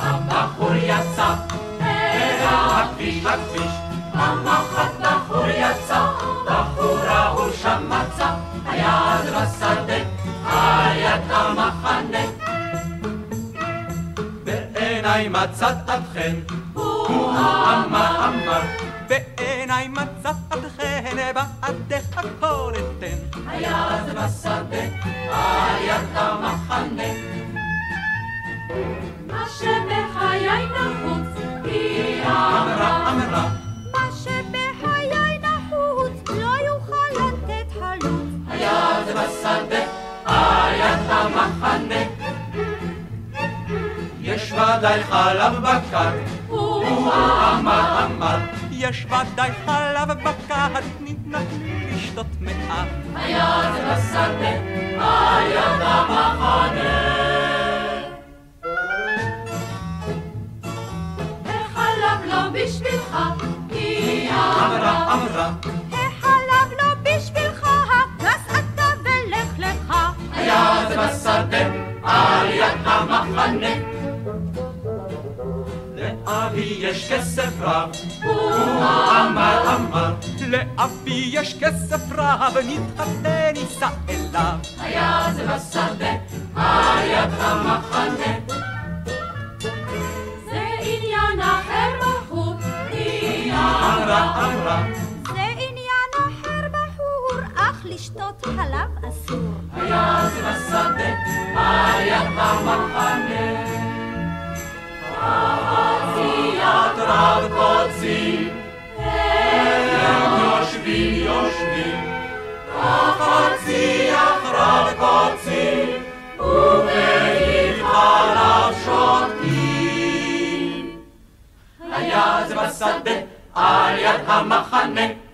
הבחור יצא הכביש, הכביש, המחט בחור יצא, בחורה הוא שם מצא, היד בשדה, היד המחנה. בעיניי מצאת חן, הוא אמר אמר, בעיניי מצאת עד חן, בעדך הכל אתן. היד בשדה, היד המחנה. מה שבחיי נחוץ, היא אמרה אמרה, מה שבחיי נחוץ, לא יוכל לתת חלוץ. היד בשדה, היד המחנה. יש ודאי חלב בקר, הוא אמר אמר, יש ודאי חלב נתנה לי לשתות מעט. היד בשדה, היד המחנה. החלב לא בשבילך, היא אמרה אמרה, החלב לא בשבילך, גס אתה ולך לך. היד בשדה, היד המחנה. יש כסף רב, הוא אמר אמר, לאבי יש כסף רב, נתחתן נישא אליו. היד בשדה, היד המחנה. זה עניין אחר בחור, היא אמרה אמרה, זה עניין אחר בחור, אך לשתות חלב אסור. היד בשדה, היד המחנה. קוצים, הם יושבים יושבים, חציית רב קוצים, ובעיר חלב שותים. היד בשדה, על יד המחנה.